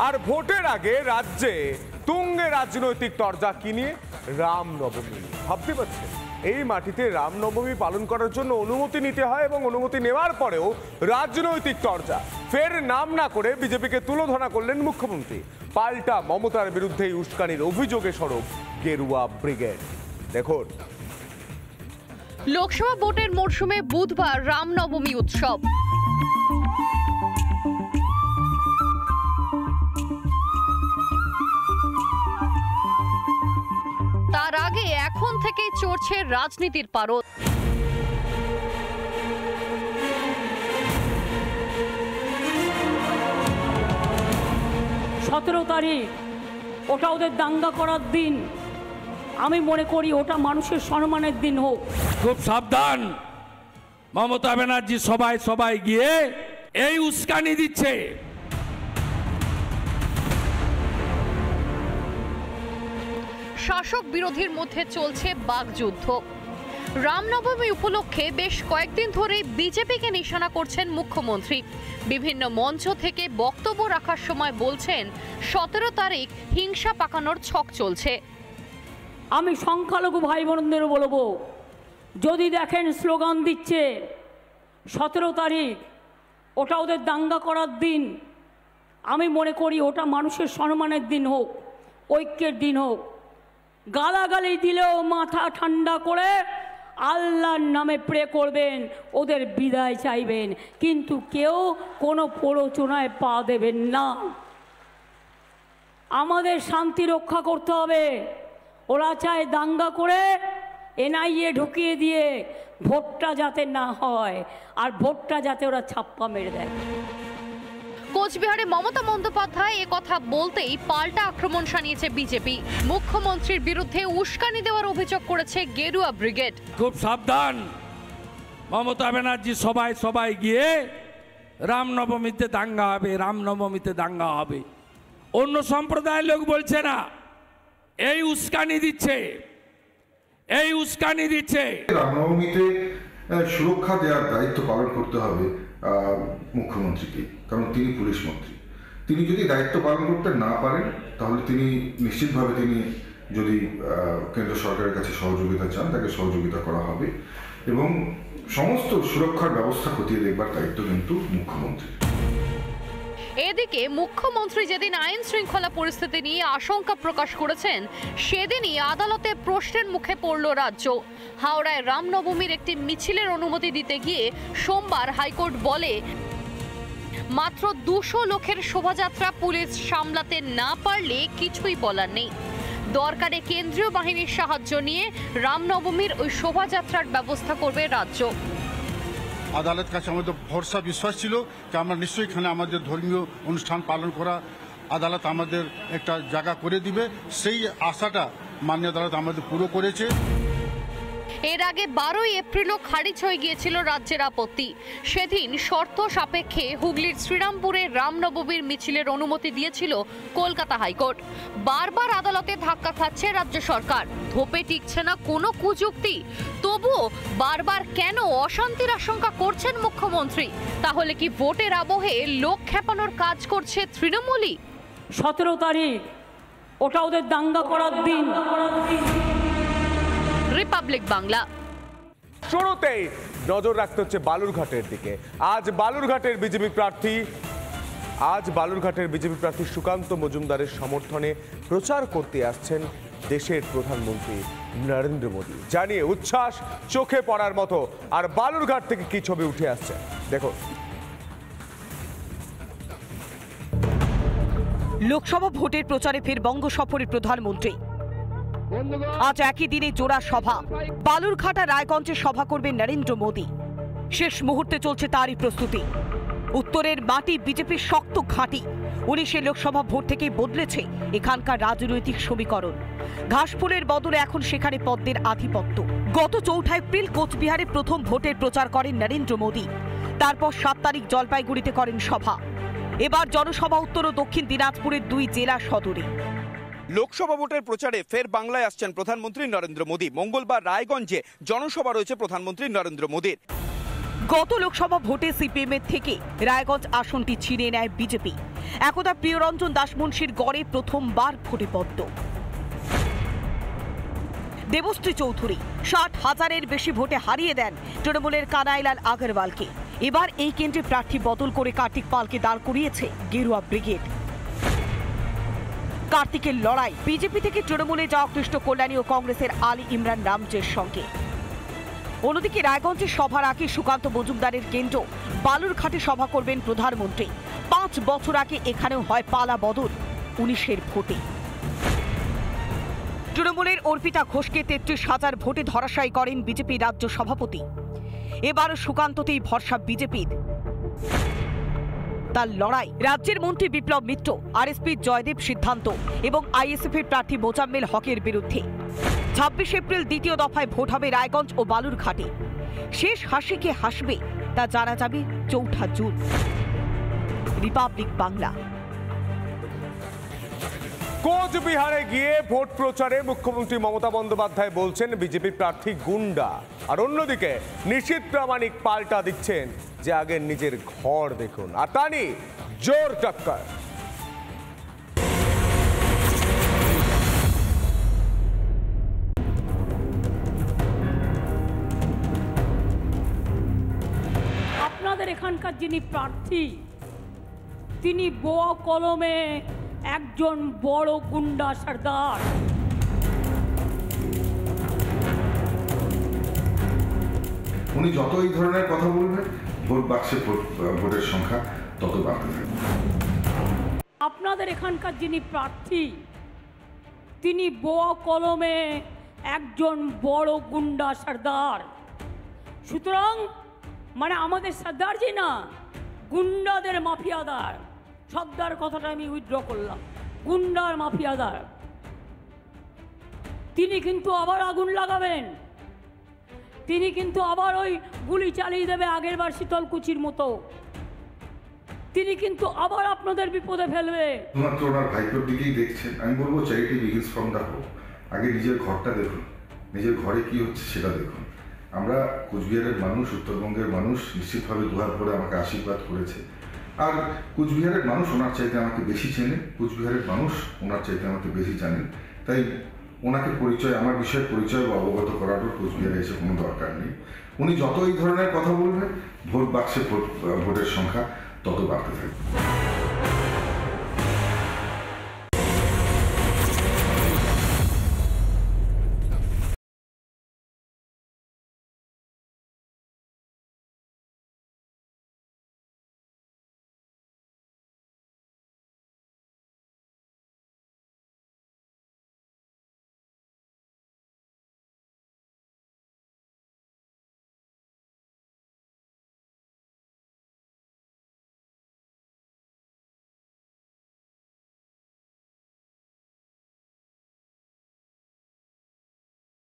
আর ভোটের আগে রাজ্যে তুঙ্গে রাজনৈতিক তরজা কি নিয়ে রামনবমী। ভাবতে পারছেন? এই মাটিতে রামনবমী পালন করার জন্য অনুমতি নিতে হয় এবং অনুমতি নেওয়ার পরেও রাজনৈতিক তরজা। ফের নাম না করে বিজেপিকে তুলোধনা করলেন মুখ্যমন্ত্রী। পাল্টা মমতার বিরুদ্ধে উস্কানির অভিযোগে সরব গেরুয়া ব্রিগেড। দেখুন। লোকসভা ভোটের মরশুমে বুধবার রামনবমী উৎসব। তার আগে এখন থেকেই চড়ছে রাজনীতির পারদ। সতেরো তারিখ ওটা ওদের দাঙ্গা করার দিন। আমি মনে করি ওটা মানুষের সম্মানের দিন হোক। খুব সাবধান। মমতা ব্যানার্জি সবাই সবাই গিয়ে এই উস্কানি দিচ্ছে। শাসক বিরোধীর মধ্যে চলছে বাগযুদ্ধ রামনবমী উপলক্ষে বেশ কয়েকদিন ধরে বিজেপিকে নিশানা করছেন মুখ্যমন্ত্রী। বিভিন্ন মঞ্চ থেকে বক্তব্য রাখার সময় বলছেন, সতেরো তারিখ হিংসা পাকানোর ছক চলছে। আমি সংখ্যালঘু ভাই বোনদেরও বলব, যদি দেখেন স্লোগান দিচ্ছে, সতেরো তারিখ, ওটা ওদের দাঙ্গা করার দিন। আমি মনে করি ওটা মানুষের সম্মানের দিন হোক, ঐক্যের দিন হোক। গালাগালি দিলেও মাথা ঠান্ডা করে আল্লাহর নামে প্রে করবেন, ওদের বিদায় চাইবেন। কিন্তু কেউ কোনো প্ররোচনায় পা দেবেন না। আমাদের শান্তি রক্ষা করতে হবে। ওরা চায় দাঙ্গা করে এনআইএ ঢুকিয়ে দিয়ে ভোটটা যাতে না হয়, আর ভোটটা যাতে ওরা ছাপ্পা মেরে দেয়। কোচবিহারে মমতা বন্দ্যোপাধ্যায় এ কথা বলতেই পাল্টা আক্রমণ শানিয়েছে বিজেপি। মুখ্যমন্ত্রীর বিরুদ্ধে উস্কানি দেওয়ার অভিযোগ করেছে গেরুয়া ব্রিগেড। খুব সাবধান। মমতা ব্যানার্জি সবাই সবাই গিয়ে রামনবমীতে দাঙ্গা হবে রামনবমীতে দাঙ্গা হবে। অন্য সম্প্রদায়ের লোক বলছে না এই উস্কানি দিচ্ছে এই উস্কানি দিচ্ছে। রামনবমীতে সুরক্ষা দেওয়ার দায়িত্ব পালন করতে হবে। মুখ্যমন্ত্রীকে, কারণ তিনি পুলিশ মন্ত্রী। তিনি যদি দায়িত্ব পালন করতে না পারেন, তাহলে তিনি নিশ্চিতভাবে তিনি যদি কেন্দ্র সরকারের কাছে সহযোগিতা চান, তাকে সহযোগিতা করা হবে এবং সমস্ত সুরক্ষার ব্যবস্থা খতিয়ে দেখবার দায়িত্ব কিন্তু মুখ্যমন্ত্রী এদিকে মুখ্যমন্ত্রী যেদিন আইন শৃঙ্খলা পরিস্থিতি নিয়ে আশঙ্কা প্রকাশ করেছেন, সেদিনই আদালতে প্রশ্নের মুখে পড়ল রাজ্য। হাওড়ায় রামনবমীর একটি মিছিলের অনুমতি দিতে গিয়ে সোমবার হাইকোর্ট বলে, মাত্র দুশো লোকের শোভাযাত্রা পুলিশ সামলাতে না পারলে কিছুই বলার নেই। দরকারে কেন্দ্রীয় বাহিনীর সাহায্য নিয়ে রামনবমীর ওই শোভাযাত্রার ব্যবস্থা করবে রাজ্য। আদালত কাছে আমাদের ভরসা, বিশ্বাস ছিল যে আমরা নিশ্চয়ই এখানে আমাদের ধর্মীয় অনুষ্ঠান পালন করা আদালত আমাদের একটা জায়গা করে দিবে। সেই আশাটা মাননীয় আদালত আমাদের পুরো করেছে। এর আগে বারোই এপ্রিলও খারিজ হয়ে গিয়েছিল রাজ্যের আপত্তি। সেদিন শর্ত সাপেক্ষে হুগলির শ্রীরামপুরে রামনবমীর মিছিলের অনুমতি দিয়েছিল কলকাতা হাইকোর্ট। বারবার আদালতে ধাক্কা খাচ্ছে রাজ্য সরকার। ধোপে টিকছে না কোনো কুযুক্তি। তবুও বারবার কেন অশান্তির আশঙ্কা করছেন মুখ্যমন্ত্রী? তাহলে কি ভোটের আবহে লোক খেপানোর কাজ করছে তৃণমূলই? সতেরো তারিখ, ওটা ওদের দাঙ্গা করার দিন। রিপাবলিক বাংলা শুরুতেই নজর রাখতে হচ্ছে বালুরঘাটের দিকে। আজ বালুরঘাটের বিজেপি প্রার্থী আজ বালুরঘাটের বিজেপি প্রার্থী সুকান্ত মজুমদারের সমর্থনে প্রচার করতে আসছেন দেশের প্রধানমন্ত্রী নরেন্দ্র মোদী। জানিয়ে উচ্ছ্বাস চোখে পড়ার মতো। আর বালুরঘাট থেকে কি ছবি উঠে আসছে? দেখো লোকসভা ভোটের প্রচারে ফের বঙ্গ সফরের প্রধানমন্ত্রী। আজ একই দিনে জোড়া সভা। বালুরঘাটা রায়গঞ্জে সভা করবেন নরেন্দ্র মোদী। শেষ মুহূর্তে চলছে তারই প্রস্তুতি। উত্তরের মাটি বিজেপির শক্ত ঘাঁটি। উনিশে লোকসভা ভোট থেকেই বদলেছে এখানকার রাজনৈতিক সমীকরণ। ঘাসফুলের বদলে এখন সেখানে পদ্মের আধিপত্য। গত চৌঠা এপ্রিল কোচবিহারে প্রথম ভোটের প্রচার করেন নরেন্দ্র মোদী। তারপর সাত তারিখ জলপাইগুড়িতে করেন সভা। এবার জনসভা উত্তর ও দক্ষিণ দিনাজপুরের দুই জেলা সদরে। লোকসভা ভোটের প্রচারে ফের বাংলায় আসছেন প্রধানমন্ত্রী নরেন্দ্র মোদী। মঙ্গলবার রায়গঞ্জে জনসভা রয়েছে প্রধানমন্ত্রী নরেন্দ্র মোদীর। গত লোকসভা ভোটে সিপিএম এর থেকে রায়গঞ্জ আসনটি ছিনিয়ে নেয় বিজেপি। একদা প্রিয়রঞ্জন দাসমুন্সির গড়ে প্রথমবার ভোটে পদ্ম। দেবশ্রী চৌধুরী ষাট হাজারের বেশি ভোটে হারিয়ে দেন তৃণমূলের কানাইলাল আগরওয়ালকে। এবার এই কেন্দ্রে প্রার্থী বদল করে কার্তিক পালকে দাঁড় করিয়েছে গেরুয়া ব্রিগেড। কার্তিকের লড়াই। বিজেপি থেকে তৃণমূলে যাওয়া কৃষ্ণ কল্যাণী ও কংগ্রেসের আলী ইমরান রামজের সঙ্গে। অন্যদিকে রায়গঞ্জের সভার আগে সুকান্ত মজুমদারের কেন্দ্র। বালুরঘাটে সভা করবেন প্রধানমন্ত্রী। পাঁচ বছর আগে এখানেও হয় পালা বদল, উনিশের ভোটে। তৃণমূলের অর্পিতা ঘোষকে তেত্রিশ হাজার ভোটে ধরাশায়ী করেন বিজেপি রাজ্য সভাপতি। এবারও সুকান্ততেই ভরসা বিজেপির। তার লড়াই। রাজ্যের মন্ত্রী বিপ্লব মিত্র, আরএসপি জয়দেব সিদ্ধান্ত এবং আইএসএফ এর প্রার্থী মোজাম্মেল হকের বিরুদ্ধে। ছাব্বিশ এপ্রিল দ্বিতীয় দফায় ভোট হবে রায়গঞ্জ ও বালুরঘাটে। শেষ হাসিকে হাসবে তা জানা যাবে চৌঠা জুন। রিপাবলিক বাংলা। কোচবিহারে গিয়ে ভোট প্রচারে মুখ্যমন্ত্রী মমতা বন্দ্যোপাধ্যায় বলছেন বিজেপি প্রার্থী গুন্ডা। আর অন্যদিকে নিশীত প্রামাণিক পাল্টা দিচ্ছেন যে আগে নিজের ঘর দেখুন। আর তা নিয়ে জোর টক্কর। আপনাদের এখানকার যিনি প্রার্থী, তিনি বোয়া কলমে একজন বড় গুন্ডা সর্দার। উনি যত এই ধরনের কথা বলবেন ভোট বাক্সে ভোটের সংখ্যা তত বাড়তে থাকবে। আপনাদের এখানকার যিনি প্রার্থী তিনি বোয়া কলমে একজন বড় গুন্ডা সর্দার। সুতরাং মানে আমাদের সর্দারজি না গুন্ডাদের মাফিয়াদার। সর্দার কথাটা আমি উইথড্র করলাম। গুন্ডার মাফিয়াদার। তিনি কিন্তু আবার আগুন লাগাবেন। তিনি কিন্তু আবার ওই গুলি চালিয়ে দেবে আগের বার শীতলকুচির মতো। তিনি কিন্তু আবার আপনাদের বিপদে ফেলবে। শুধুমাত্র ওনার ভাইপোর দিকেই দেখছেন? আমি বলব চ্যারিটি বিগিনস ফ্রম হোম আগে নিজের ঘরটা দেখুন। নিজের ঘরে কি হচ্ছে সেটা দেখুন। আমরা কুচবিহারের মানুষ, উত্তরবঙ্গের মানুষ নিশ্চিতভাবে দুহাত ভরে আমাকে আশীর্বাদ করেছে। আর কুচবিহারের মানুষ ওনার চাইতে আমাকে বেশি চেনে, কুচবিহারের মানুষ ওনার চাইতে আমাকে বেশি জানেন। তাই ওনাকে পরিচয়, আমার বিষয়ে পরিচয় বা অবগত করারও কুচবিহারে এসে কোনো দরকার নেই। উনি যত এই ধরনের কথা বলবেন, ভোট বাক্সে ভোট ভোটের সংখ্যা তত বাড়তে থাকবে।